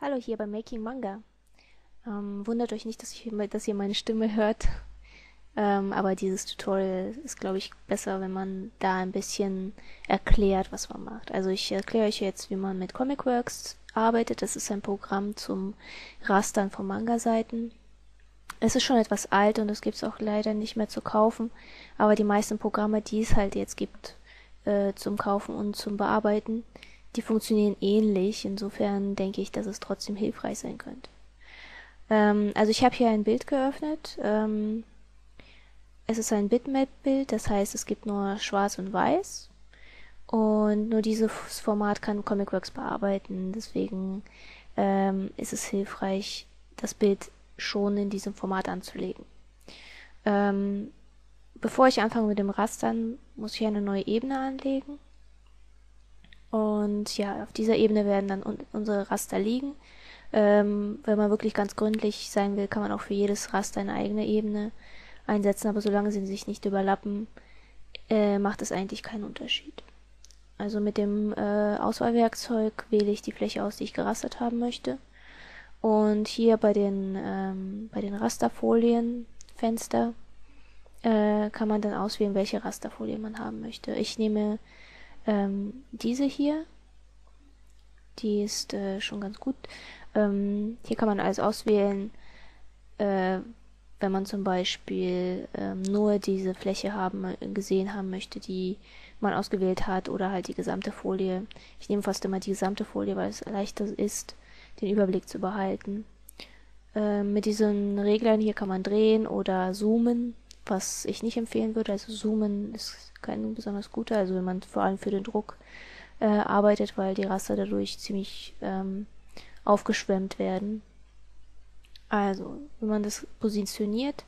Hallo hier bei Making Manga. Ähm, wundert euch nicht, dass, ich, dass ihr meine Stimme hört. Ähm, aber dieses Tutorial ist, glaube ich, besser, wenn man da ein bisschen erklärt, was man macht. Also ich erkläre euch jetzt, wie man mit ComicWorks arbeitet. Das ist ein Programm zum Rastern von Manga-Seiten. Es ist schon etwas alt und es gibt es auch leider nicht mehr zu kaufen. Aber die meisten Programme, die es halt jetzt gibt, äh, zum Kaufen und zum Bearbeiten, die funktionieren ähnlich. Insofern denke ich, dass es trotzdem hilfreich sein könnte. Ähm, also ich habe hier ein Bild geöffnet. Ähm, es ist ein Bitmap-Bild, das heißt, es gibt nur Schwarz und Weiß. Und nur dieses Format kann Comicworks bearbeiten. Deswegen ähm, ist es hilfreich, das Bild schon in diesem Format anzulegen. Ähm, bevor ich anfange mit dem Rastern, muss ich eine neue Ebene anlegen. Und ja, auf dieser Ebene werden dann un unsere Raster liegen. Ähm, wenn man wirklich ganz gründlich sein will, kann man auch für jedes Raster eine eigene Ebene einsetzen, aber solange sie sich nicht überlappen, äh, macht es eigentlich keinen Unterschied. Also mit dem äh, Auswahlwerkzeug wähle ich die Fläche aus, die ich gerastert haben möchte. Und hier bei den, ähm, bei den Rasterfolien, Fenster, äh, kann man dann auswählen, welche Rasterfolie man haben möchte. Ich nehme ähm, diese hier. Die ist äh, schon ganz gut. Ähm, hier kann man alles auswählen, äh, wenn man zum Beispiel ähm, nur diese Fläche haben, gesehen haben möchte, die man ausgewählt hat oder halt die gesamte Folie. Ich nehme fast immer die gesamte Folie, weil es leichter ist, den Überblick zu behalten. Äh, mit diesen Reglern hier kann man drehen oder zoomen, was ich nicht empfehlen würde. Also zoomen ist kein besonders guter, also wenn man vor allem für den Druck äh, arbeitet, weil die Raster dadurch ziemlich ähm, aufgeschwemmt werden. Also, wenn man das positioniert,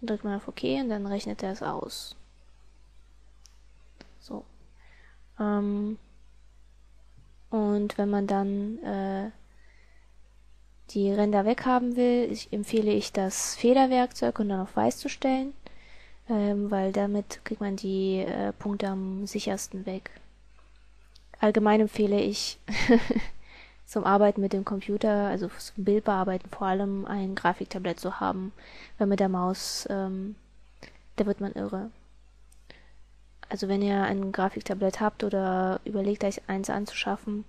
dann drückt man auf OK und dann rechnet er es aus. So. Ähm, und wenn man dann äh, die Ränder weghaben will, ich, empfehle ich das Federwerkzeug und dann auf weiß zu stellen ähm, weil damit kriegt man die äh, Punkte am sichersten weg. Allgemein empfehle ich zum Arbeiten mit dem Computer, also zum Bildbearbeiten vor allem ein Grafiktablett zu haben, weil mit der Maus, ähm, da wird man irre. Also wenn ihr ein Grafiktablett habt oder überlegt euch eins anzuschaffen,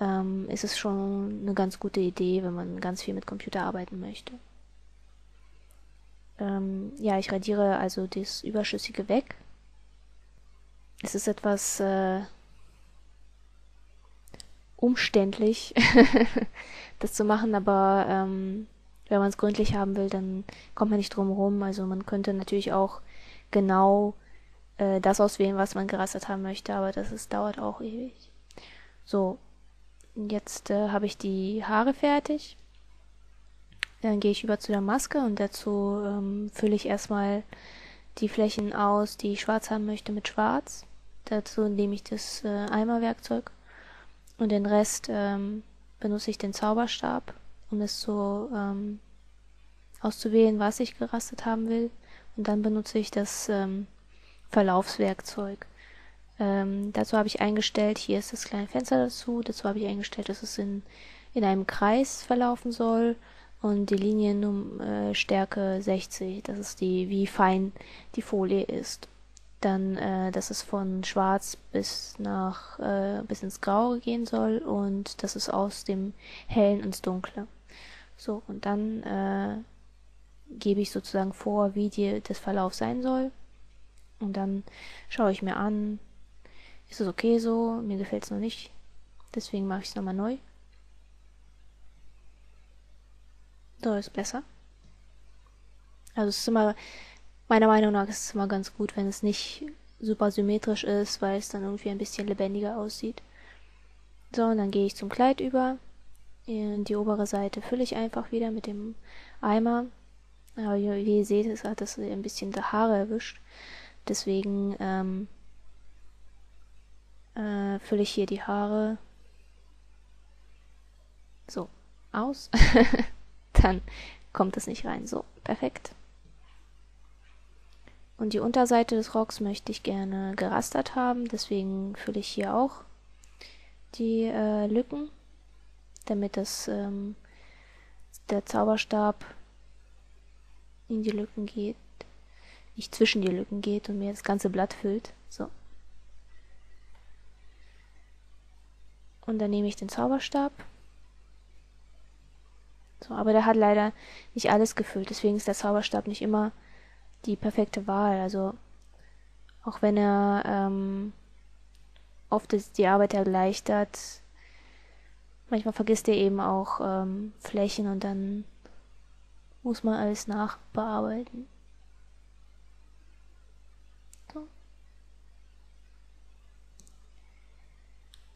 ähm, ist es schon eine ganz gute Idee, wenn man ganz viel mit Computer arbeiten möchte. Ähm, ja, ich radiere also das Überschüssige weg. Es ist etwas äh, umständlich, das zu machen, aber ähm, wenn man es gründlich haben will, dann kommt man nicht drum rum. Also man könnte natürlich auch genau äh, das auswählen, was man gerastert haben möchte, aber das ist, dauert auch ewig. So, jetzt äh, habe ich die Haare fertig. Dann gehe ich über zu der Maske und dazu ähm, fülle ich erstmal die Flächen aus, die ich schwarz haben möchte, mit schwarz. Dazu nehme ich das äh, Eimerwerkzeug und den Rest ähm, benutze ich den Zauberstab, um es so ähm, auszuwählen, was ich gerastet haben will. Und dann benutze ich das ähm, Verlaufswerkzeug. Ähm, dazu habe ich eingestellt, hier ist das kleine Fenster dazu, dazu habe ich eingestellt, dass es in, in einem Kreis verlaufen soll und die Linienstärke äh, 60, das ist die, wie fein die Folie ist. Dann, äh, dass es von schwarz bis nach, äh, bis ins Graue gehen soll und dass es aus dem Hellen ins Dunkle. So, und dann äh, gebe ich sozusagen vor, wie die, das Verlauf sein soll. Und dann schaue ich mir an, ist es okay so, mir gefällt es noch nicht, deswegen mache ich es nochmal neu. So ist besser. Also es ist immer, meiner Meinung nach ist es immer ganz gut, wenn es nicht super symmetrisch ist, weil es dann irgendwie ein bisschen lebendiger aussieht. So, und dann gehe ich zum Kleid über. Die obere Seite fülle ich einfach wieder mit dem Eimer. Aber wie ihr seht, es hat das ein bisschen die Haare erwischt. Deswegen ähm, äh, fülle ich hier die Haare so aus. dann kommt es nicht rein. So, perfekt. Und die Unterseite des Rocks möchte ich gerne gerastert haben, deswegen fülle ich hier auch die äh, Lücken. damit das ähm, der Zauberstab in die Lücken geht, nicht zwischen die Lücken geht und mir das ganze Blatt füllt. So. Und dann nehme ich den Zauberstab. So, aber der hat leider nicht alles gefüllt, deswegen ist der Zauberstab nicht immer die perfekte Wahl. Also auch wenn er ähm, oft die Arbeit erleichtert, manchmal vergisst er eben auch ähm, Flächen und dann muss man alles nachbearbeiten. So.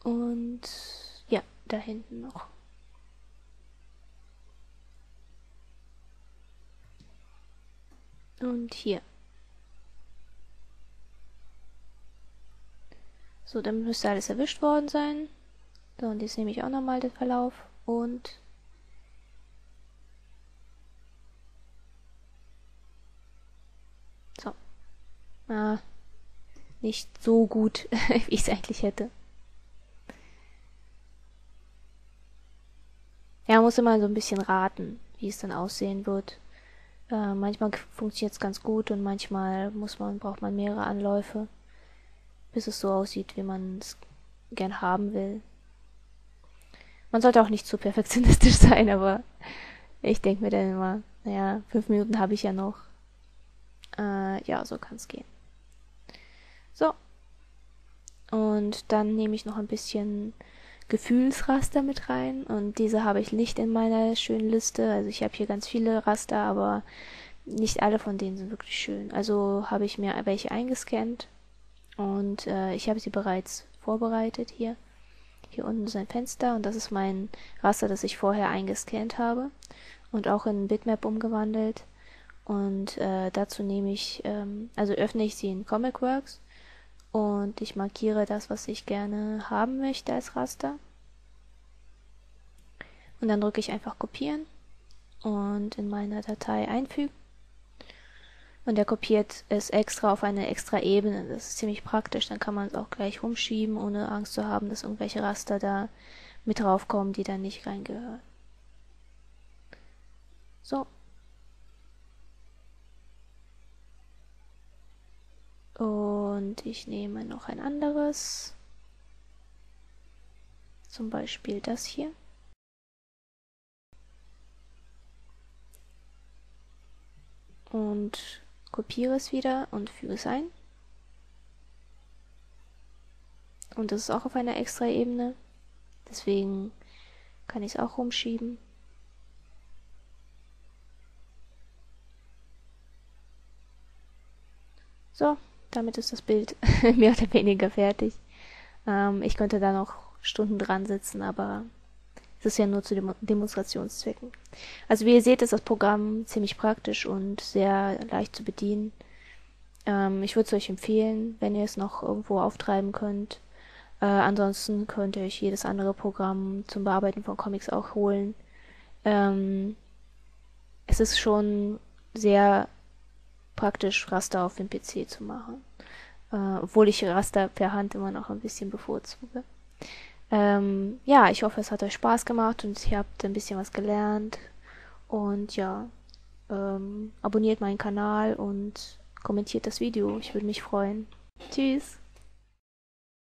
Und ja, da hinten noch. Und hier. So, dann müsste alles erwischt worden sein. So, und jetzt nehme ich auch nochmal den Verlauf und so. Ah, nicht so gut, wie ich es eigentlich hätte. Ja, muss immer so ein bisschen raten, wie es dann aussehen wird. Äh, manchmal funktioniert es ganz gut und manchmal muss man, braucht man mehrere Anläufe, bis es so aussieht, wie man es gern haben will. Man sollte auch nicht zu perfektionistisch sein, aber ich denke mir dann immer, naja, fünf Minuten habe ich ja noch. Äh, ja, so kann es gehen. So. Und dann nehme ich noch ein bisschen Gefühlsraster mit rein und diese habe ich nicht in meiner schönen Liste. Also ich habe hier ganz viele Raster, aber nicht alle von denen sind wirklich schön. Also habe ich mir welche eingescannt und äh, ich habe sie bereits vorbereitet hier. Hier unten ist ein Fenster und das ist mein Raster, das ich vorher eingescannt habe und auch in Bitmap umgewandelt. Und äh, dazu nehme ich, ähm, also öffne ich sie in Comicworks und ich markiere das, was ich gerne haben möchte als Raster. Und dann drücke ich einfach kopieren und in meine Datei einfügen. Und er kopiert es extra auf eine extra Ebene. Das ist ziemlich praktisch. Dann kann man es auch gleich rumschieben, ohne Angst zu haben, dass irgendwelche Raster da mit draufkommen, die da nicht reingehören. So, Und ich nehme noch ein anderes. Zum Beispiel das hier. Und kopiere es wieder und füge es ein. Und das ist auch auf einer extra Ebene. Deswegen kann ich es auch rumschieben. So, damit ist das Bild mehr oder weniger fertig. Ähm, ich könnte da noch Stunden dran sitzen, aber es ist ja nur zu Dem Demonstrationszwecken. Also wie ihr seht, ist das Programm ziemlich praktisch und sehr leicht zu bedienen. Ähm, ich würde es euch empfehlen, wenn ihr es noch irgendwo auftreiben könnt. Äh, ansonsten könnt ihr euch jedes andere Programm zum Bearbeiten von Comics auch holen. Ähm, es ist schon sehr praktisch, Raster auf dem PC zu machen. Äh, obwohl ich Raster per Hand immer noch ein bisschen bevorzuge. Ähm, ja, ich hoffe, es hat euch Spaß gemacht und ihr habt ein bisschen was gelernt. Und ja, ähm, abonniert meinen Kanal und kommentiert das Video. Ich würde mich freuen. Tschüss.